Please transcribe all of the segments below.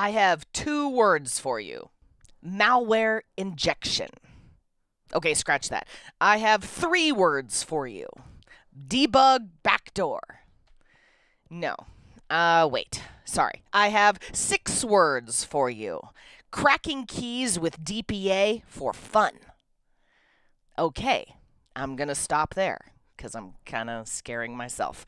I have two words for you malware injection. Okay, scratch that. I have three words for you debug backdoor. No. Uh, wait. Sorry. I have six words for you cracking keys with DPA for fun. Okay, I'm going to stop there because I'm kind of scaring myself.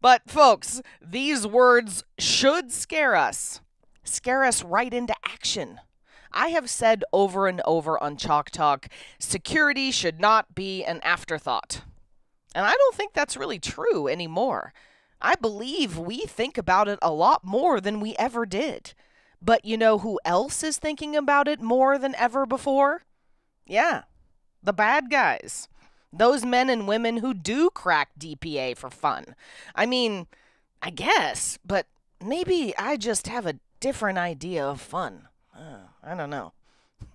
But, folks, these words should scare us, scare us right into action. I have said over and over on Chalk Talk security should not be an afterthought. And I don't think that's really true anymore. I believe we think about it a lot more than we ever did. But you know who else is thinking about it more than ever before? Yeah, the bad guys. Those men and women who do crack DPA for fun. I mean, I guess, but maybe I just have a different idea of fun. Uh, I don't know.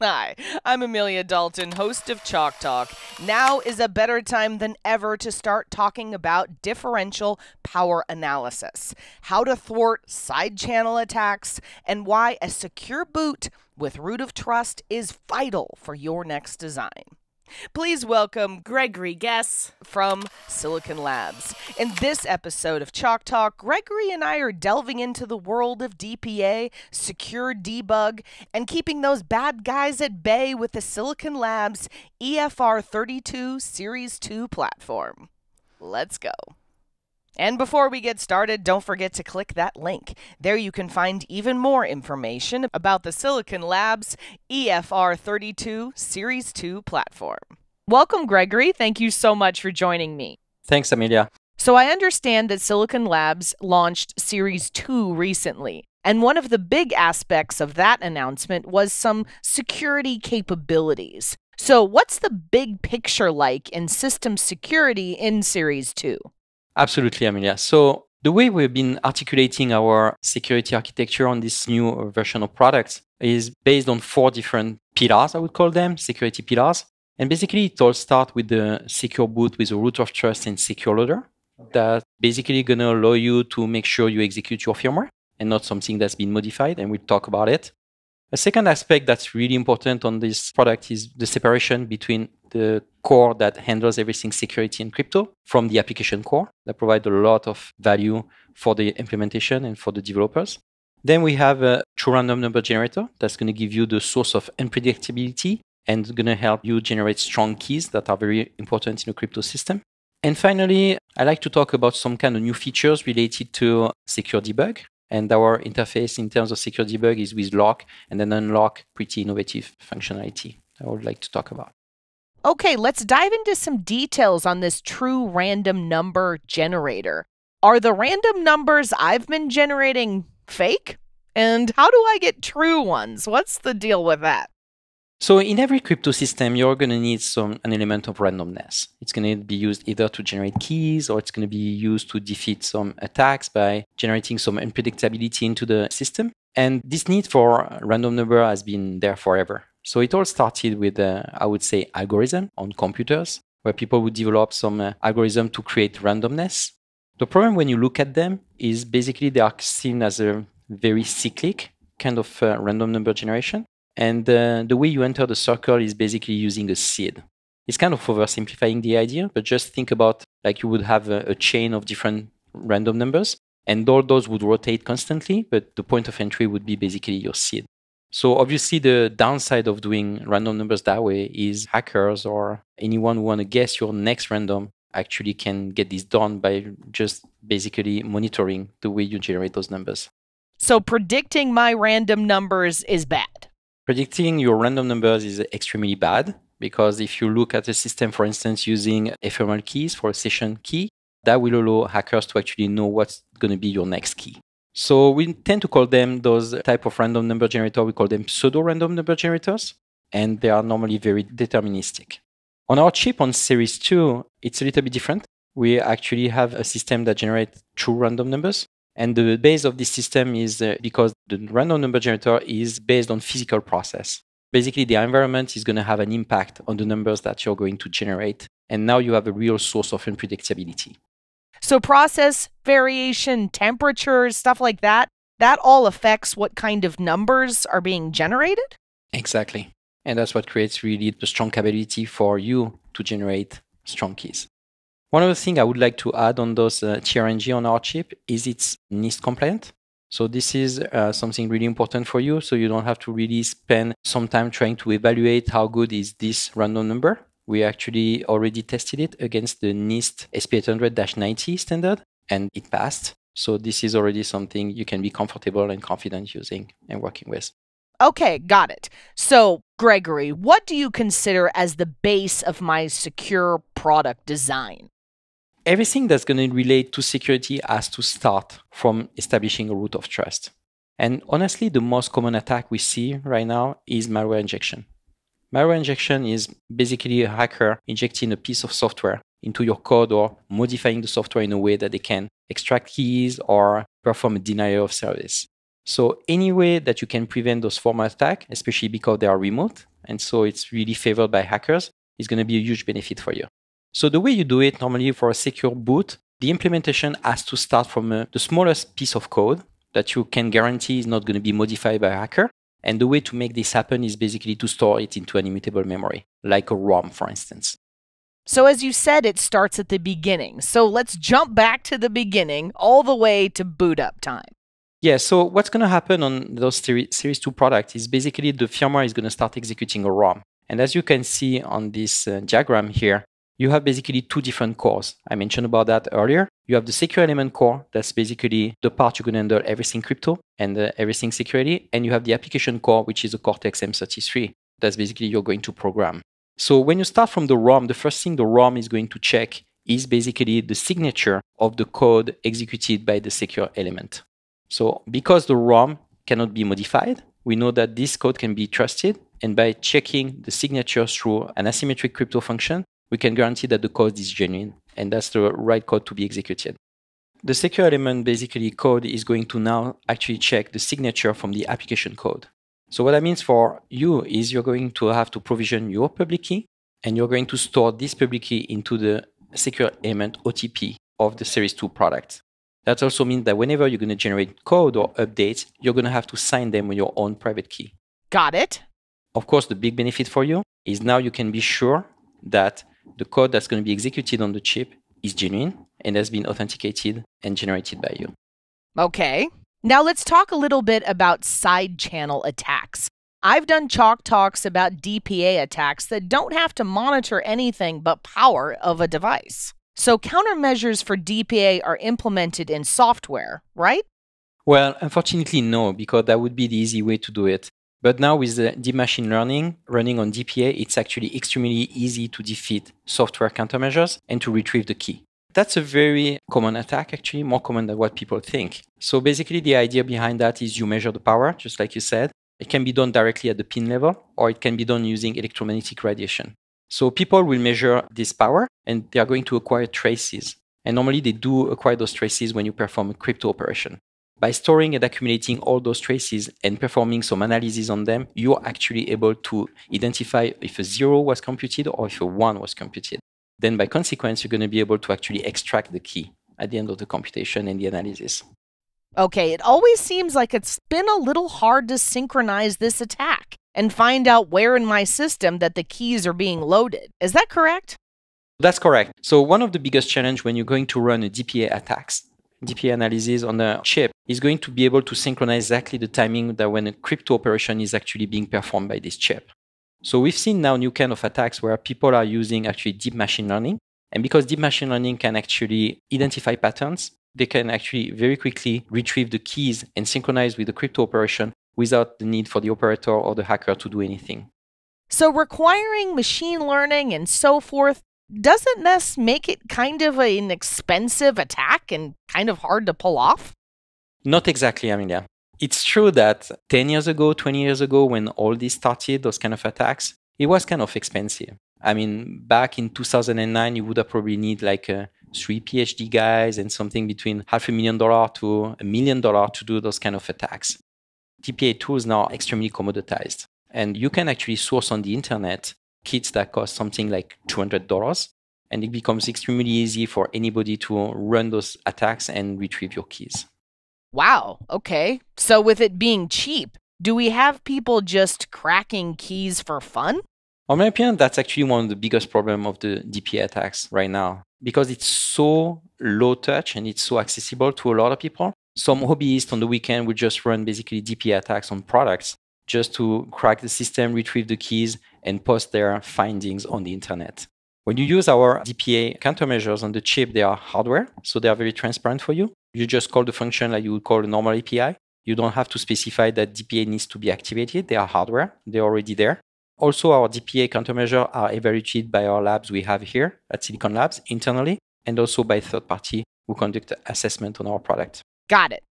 Hi, I'm Amelia Dalton, host of Chalk Talk. Now is a better time than ever to start talking about differential power analysis, how to thwart side channel attacks, and why a secure boot with root of trust is vital for your next design. Please welcome Gregory Guez from Silicon Labs. In this episode of Chalk Talk, Gregory and I are delving into the world of DPA, secure debug, and keeping those bad guys at bay with the Silicon Labs EFR 32 Series 2 platform. Let's go. And before we get started, don't forget to click that link. There you can find even more information about the Silicon Labs EFR32 Series 2 platform. Welcome, Gregory. Thank you so much for joining me. Thanks, Amelia. So, I understand that Silicon Labs launched Series 2 recently. And one of the big aspects of that announcement was some security capabilities. So, what's the big picture like in system security in Series 2? Absolutely, Amelia. So the way we've been articulating our security architecture on this new version of products is based on four different pillars, I would call them, security pillars. And basically, it all starts with the secure boot with a root of trust and secure loader. That's basically going to allow you to make sure you execute your firmware and not something that's been modified. And we'll talk about it. A second aspect that's really important on this product is the separation between the core that handles everything security and crypto from the application core that provide a lot of value for the implementation and for the developers. Then we have a true random number generator that's going to give you the source of unpredictability and going to help you generate strong keys that are very important in a crypto system. And finally, I like to talk about some kind of new features related to secure debug. And our interface in terms of secure debug is with lock and then unlock pretty innovative functionality I would like to talk about. Okay, let's dive into some details on this true random number generator. Are the random numbers I've been generating fake? And how do I get true ones? What's the deal with that? So in every crypto system, you're going to need some an element of randomness. It's going to be used either to generate keys or it's going to be used to defeat some attacks by generating some unpredictability into the system. And this need for random number has been there forever. So it all started with, uh, I would say, algorithm on computers, where people would develop some uh, algorithm to create randomness. The problem when you look at them is basically they are seen as a very cyclic kind of uh, random number generation. And uh, the way you enter the circle is basically using a seed. It's kind of oversimplifying the idea, but just think about like you would have a, a chain of different random numbers, and all those would rotate constantly, but the point of entry would be basically your seed. So obviously the downside of doing random numbers that way is hackers or anyone who want to guess your next random actually can get this done by just basically monitoring the way you generate those numbers. So predicting my random numbers is bad. Predicting your random numbers is extremely bad because if you look at a system, for instance, using ephemeral keys for a session key, that will allow hackers to actually know what's going to be your next key. So we tend to call them those type of random number generator. We call them pseudo random number generators, and they are normally very deterministic. On our chip on Series 2, it's a little bit different. We actually have a system that generates true random numbers. And the base of this system is uh, because the random number generator is based on physical process. Basically, the environment is going to have an impact on the numbers that you're going to generate. And now you have a real source of unpredictability. So, process variation, temperatures, stuff like that, that all affects what kind of numbers are being generated? Exactly. And that's what creates really the strong capability for you to generate strong keys. One other thing I would like to add on those uh, TRNG on our chip is it's NIST compliant. So this is uh, something really important for you. So you don't have to really spend some time trying to evaluate how good is this random number. We actually already tested it against the NIST SP800-90 standard and it passed. So this is already something you can be comfortable and confident using and working with. Okay, got it. So, Gregory, what do you consider as the base of my secure product design? Everything that's going to relate to security has to start from establishing a root of trust. And honestly, the most common attack we see right now is malware injection. Malware injection is basically a hacker injecting a piece of software into your code or modifying the software in a way that they can extract keys or perform a denial of service. So any way that you can prevent those form of attack, especially because they are remote, and so it's really favored by hackers, is going to be a huge benefit for you. So the way you do it normally for a secure boot, the implementation has to start from a, the smallest piece of code that you can guarantee is not going to be modified by a hacker. And the way to make this happen is basically to store it into an immutable memory, like a ROM, for instance. So, as you said, it starts at the beginning. So, let's jump back to the beginning all the way to boot up time. Yeah, so what's going to happen on those Series 2 products is basically the firmware is going to start executing a ROM. And as you can see on this uh, diagram here, you have basically two different cores. I mentioned about that earlier. You have the secure element core, that's basically the part going to handle everything crypto and uh, everything security. And you have the application core, which is a Cortex M33. That's basically you're going to program. So when you start from the ROM, the first thing the ROM is going to check is basically the signature of the code executed by the secure element. So because the ROM cannot be modified, we know that this code can be trusted. And by checking the signature through an asymmetric crypto function, we can guarantee that the code is genuine and that's the right code to be executed. The secure element basically code is going to now actually check the signature from the application code. So what that means for you is you're going to have to provision your public key and you're going to store this public key into the secure element OTP of the Series 2 product. That also means that whenever you're going to generate code or updates, you're going to have to sign them with your own private key. Got it. Of course, the big benefit for you is now you can be sure that the code that's going to be executed on the chip is genuine and has been authenticated and generated by you. Okay. Now let's talk a little bit about side channel attacks. I've done chalk talks about DPA attacks that don't have to monitor anything but power of a device. So countermeasures for DPA are implemented in software, right? Well, unfortunately, no, because that would be the easy way to do it. But now with the deep machine learning running on DPA, it's actually extremely easy to defeat software countermeasures and to retrieve the key. That's a very common attack, actually, more common than what people think. So basically, the idea behind that is you measure the power, just like you said. It can be done directly at the pin level, or it can be done using electromagnetic radiation. So people will measure this power and they are going to acquire traces. And normally they do acquire those traces when you perform a crypto operation. By storing and accumulating all those traces and performing some analysis on them, you're actually able to identify if a zero was computed or if a one was computed then by consequence, you're going to be able to actually extract the key at the end of the computation and the analysis. Okay, it always seems like it's been a little hard to synchronize this attack and find out where in my system that the keys are being loaded. Is that correct? That's correct. So one of the biggest challenge when you're going to run a DPA attacks, DPA analysis on a chip is going to be able to synchronize exactly the timing that when a crypto operation is actually being performed by this chip. So we've seen now new kind of attacks where people are using actually deep machine learning. And because deep machine learning can actually identify patterns, they can actually very quickly retrieve the keys and synchronize with the crypto operation without the need for the operator or the hacker to do anything. So requiring machine learning and so forth, doesn't this make it kind of an expensive attack and kind of hard to pull off? Not exactly, Amelia. It's true that 10 years ago, 20 years ago, when all this started, those kind of attacks, it was kind of expensive. I mean, back in 2009, you would have probably need like uh, three PhD guys and something between half a million dollar to a million dollar to do those kind of attacks. DPA tools now are extremely commoditized, and you can actually source on the internet kits that cost something like $200, and it becomes extremely easy for anybody to run those attacks and retrieve your keys. Wow, okay. So, with it being cheap, do we have people just cracking keys for fun? In my opinion, that's actually one of the biggest problems of the DPA attacks right now because it's so low touch and it's so accessible to a lot of people. Some hobbyists on the weekend would just run basically DPA attacks on products just to crack the system, retrieve the keys, and post their findings on the internet. When you use our DPA countermeasures on the chip, they are hardware, so they are very transparent for you. You just call the function like you would call a normal API. You don't have to specify that DPA needs to be activated. They are hardware, they're already there. Also, our DPA countermeasures are evaluated by our labs we have here at Silicon Labs internally, and also by third party who conduct assessment on our product. Got it.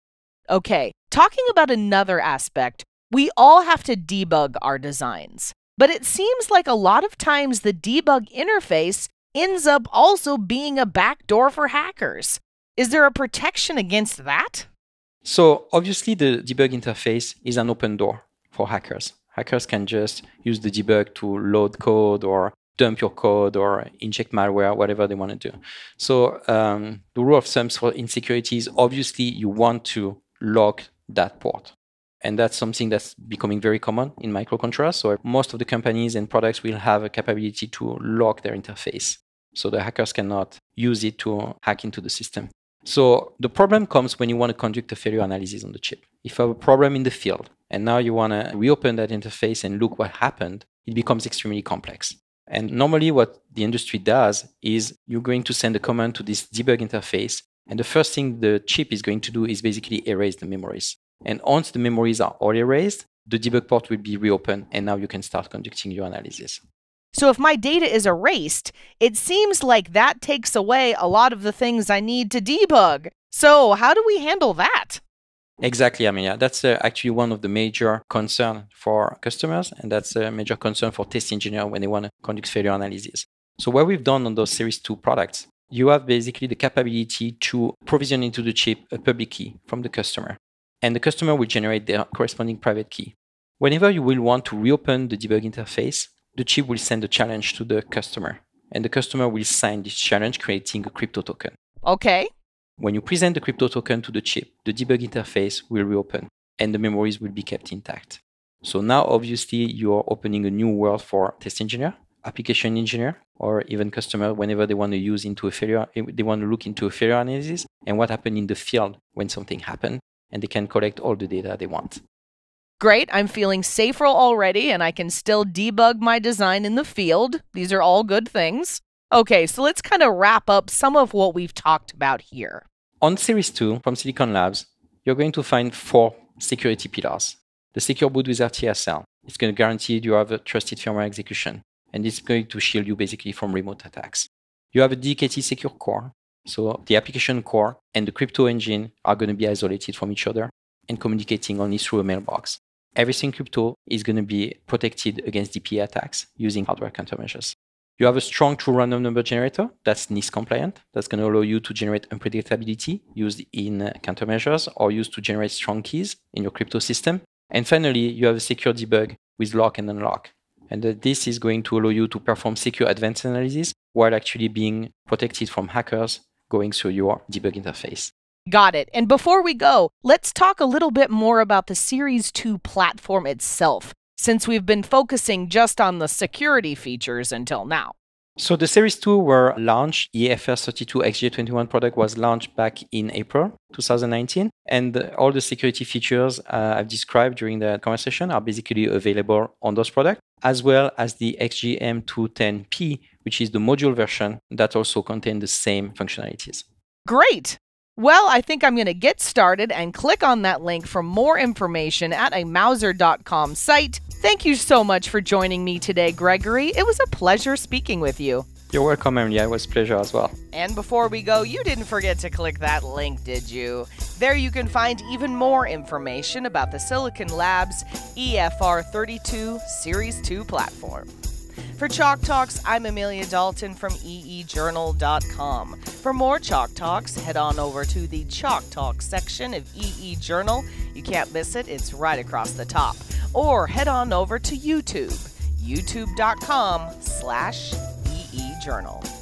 Okay, talking about another aspect, we all have to debug our designs. But it seems like a lot of times the debug interface ends up also being a backdoor for hackers. Is there a protection against that? So, obviously, the debug interface is an open door for hackers. Hackers can just use the debug to load code or dump your code or inject malware, whatever they want to do. So, um, the rule of thumb for insecurity is obviously you want to lock that port. And that's something that's becoming very common in microcontrollers. So most of the companies and products will have a capability to lock their interface. So the hackers cannot use it to hack into the system. So the problem comes when you want to conduct a failure analysis on the chip. If you have a problem in the field and now you want to reopen that interface and look what happened, it becomes extremely complex. And normally what the industry does is you're going to send a command to this debug interface. And the first thing the chip is going to do is basically erase the memories. And once the memories are all erased, the debug port will be reopened, and now you can start conducting your analysis. So if my data is erased, it seems like that takes away a lot of the things I need to debug. So how do we handle that? Exactly, I mean, that's uh, actually one of the major concern for customers, and that's a major concern for test engineer when they want to conduct failure analysis. So what we've done on those Series 2 products, you have basically the capability to provision into the chip a public key from the customer and the customer will generate their corresponding private key. Whenever you will want to reopen the debug interface, the chip will send a challenge to the customer, and the customer will sign this challenge, creating a crypto token. Okay. When you present the crypto token to the chip, the debug interface will reopen, and the memories will be kept intact. So now, obviously, you are opening a new world for test engineer, application engineer, or even customer whenever they want to use into a failure, eh, they want to look into a failure analysis and what happened in the field when something happened and they can collect all the data they want. Great, I'm feeling safer already, and I can still debug my design in the field. These are all good things. Okay, so let's kind of wrap up some of what we've talked about here. On Series 2 from Silicon Labs, you're going to find four security pillars. The secure boot with RTSL. It's going to guarantee you have a trusted firmware execution, and it's going to shield you basically from remote attacks. You have a DKT secure core so the application core and the crypto engine are going to be isolated from each other and communicating only through a mailbox. Everything crypto is going to be protected against DPA attacks using hardware countermeasures. You have a strong true random number generator that's NIST compliant. That's going to allow you to generate unpredictability used in uh, countermeasures or used to generate strong keys in your crypto system. And finally, you have a secure debug with lock and unlock. And uh, this is going to allow you to perform secure advanced analysis while actually being protected from hackers going through your debug interface. Got it. And before we go, let's talk a little bit more about the Series 2 platform itself, since we've been focusing just on the security features until now. So the Series 2 were launched, EFR32 XGA21 product was launched back in April 2019. And all the security features uh, I've described during the conversation are basically available on those products, as well as the XGM210P, which is the module version that also contain the same functionalities. Great. Well, I think I'm going to get started and click on that link for more information at a Mouser.com site. Thank you so much for joining me today, Gregory. It was a pleasure speaking with you. You're welcome, Emily. It was a pleasure as well. And before we go, you didn't forget to click that link, did you? There you can find even more information about the Silicon Labs EFR32 Series 2 platform. For Chalk Talks, I'm Amelia Dalton from eejournal.com. For more Chalk Talks, head on over to the Chalk Talk section of EE Journal. You can't miss it, it's right across the top. Or head on over to YouTube, youtube.com slash eejournal.